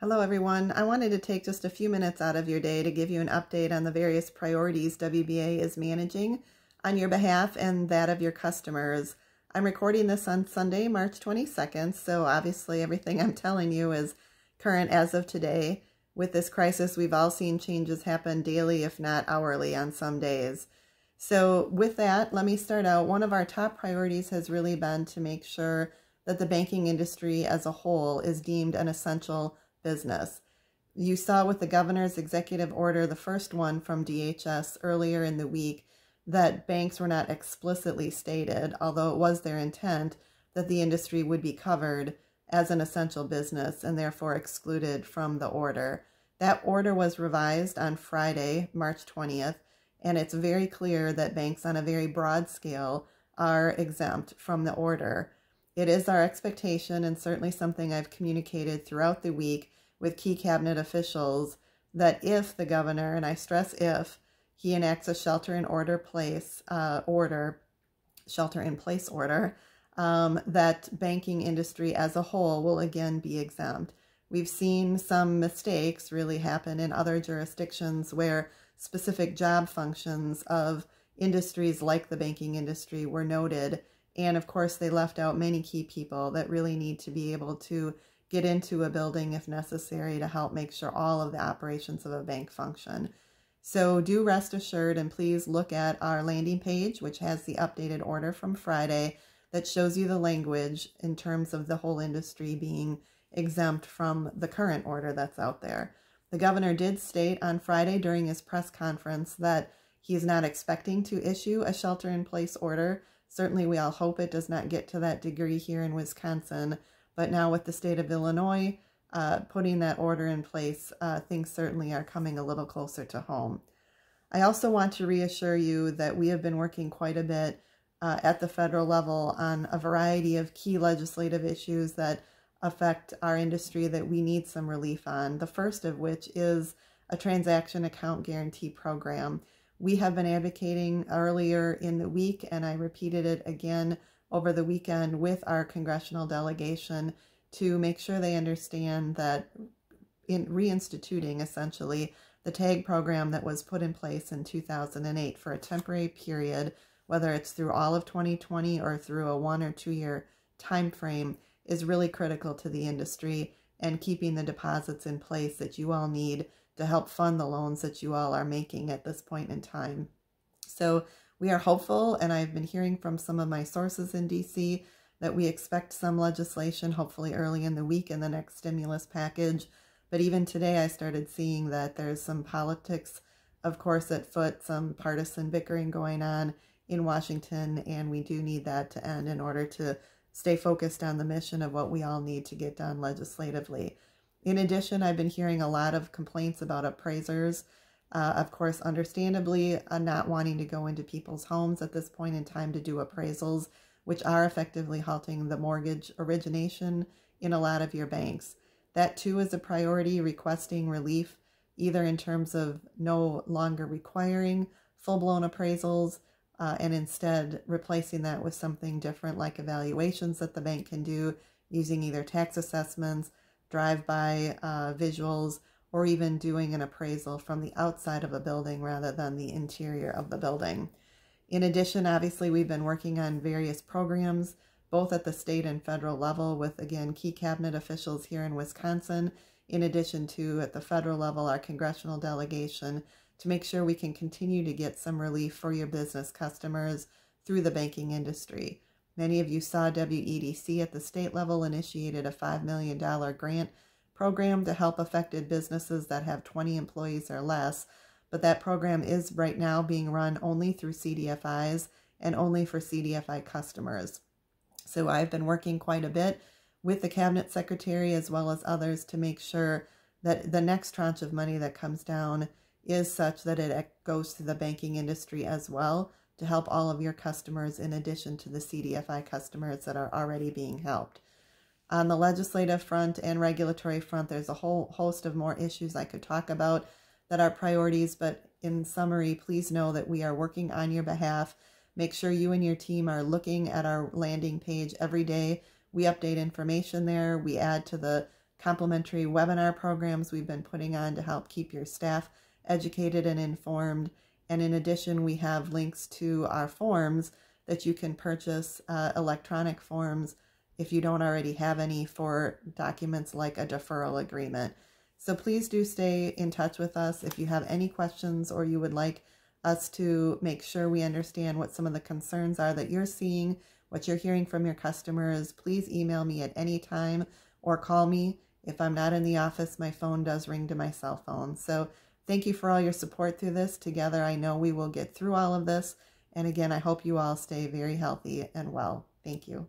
Hello, everyone. I wanted to take just a few minutes out of your day to give you an update on the various priorities WBA is managing on your behalf and that of your customers. I'm recording this on Sunday, March 22nd, so obviously everything I'm telling you is current as of today. With this crisis, we've all seen changes happen daily, if not hourly, on some days. So, with that, let me start out. One of our top priorities has really been to make sure that the banking industry as a whole is deemed an essential business. You saw with the governor's executive order, the first one from DHS earlier in the week, that banks were not explicitly stated, although it was their intent, that the industry would be covered as an essential business and therefore excluded from the order. That order was revised on Friday, March 20th, and it's very clear that banks on a very broad scale are exempt from the order. It is our expectation, and certainly something I've communicated throughout the week, with key cabinet officials that if the governor, and I stress if, he enacts a shelter in order place uh, order, shelter in place order, um, that banking industry as a whole will again be exempt. We've seen some mistakes really happen in other jurisdictions where specific job functions of industries like the banking industry were noted. And of course, they left out many key people that really need to be able to get into a building if necessary to help make sure all of the operations of a bank function. So do rest assured and please look at our landing page, which has the updated order from Friday that shows you the language in terms of the whole industry being exempt from the current order that's out there. The governor did state on Friday during his press conference that he's not expecting to issue a shelter in place order. Certainly, we all hope it does not get to that degree here in Wisconsin. But now with the state of Illinois uh, putting that order in place, uh, things certainly are coming a little closer to home. I also want to reassure you that we have been working quite a bit uh, at the federal level on a variety of key legislative issues that affect our industry that we need some relief on. The first of which is a transaction account guarantee program. We have been advocating earlier in the week, and I repeated it again over the weekend with our congressional delegation to make sure they understand that in reinstituting essentially the tag program that was put in place in 2008 for a temporary period whether it's through all of 2020 or through a one or two year time frame is really critical to the industry and keeping the deposits in place that you all need to help fund the loans that you all are making at this point in time. So we are hopeful, and I've been hearing from some of my sources in DC that we expect some legislation, hopefully early in the week in the next stimulus package. But even today, I started seeing that there's some politics, of course, at foot, some partisan bickering going on in Washington, and we do need that to end in order to stay focused on the mission of what we all need to get done legislatively. In addition, I've been hearing a lot of complaints about appraisers uh, of course, understandably, uh, not wanting to go into people's homes at this point in time to do appraisals, which are effectively halting the mortgage origination in a lot of your banks. That too is a priority, requesting relief, either in terms of no longer requiring full blown appraisals uh, and instead replacing that with something different like evaluations that the bank can do using either tax assessments, drive by uh, visuals, or even doing an appraisal from the outside of a building rather than the interior of the building. In addition, obviously, we've been working on various programs, both at the state and federal level, with again key cabinet officials here in Wisconsin, in addition to at the federal level, our congressional delegation, to make sure we can continue to get some relief for your business customers through the banking industry. Many of you saw WEDC at the state level initiated a $5 million grant program to help affected businesses that have 20 employees or less, but that program is right now being run only through CDFIs and only for CDFI customers. So I've been working quite a bit with the cabinet secretary as well as others to make sure that the next tranche of money that comes down is such that it goes to the banking industry as well to help all of your customers in addition to the CDFI customers that are already being helped. On the legislative front and regulatory front, there's a whole host of more issues I could talk about that are priorities, but in summary, please know that we are working on your behalf. Make sure you and your team are looking at our landing page every day. We update information there. We add to the complimentary webinar programs we've been putting on to help keep your staff educated and informed. And in addition, we have links to our forms that you can purchase, uh, electronic forms if you don't already have any for documents like a deferral agreement. So please do stay in touch with us if you have any questions or you would like us to make sure we understand what some of the concerns are that you're seeing, what you're hearing from your customers. Please email me at any time or call me. If I'm not in the office, my phone does ring to my cell phone. So thank you for all your support through this. Together, I know we will get through all of this. And again, I hope you all stay very healthy and well. Thank you.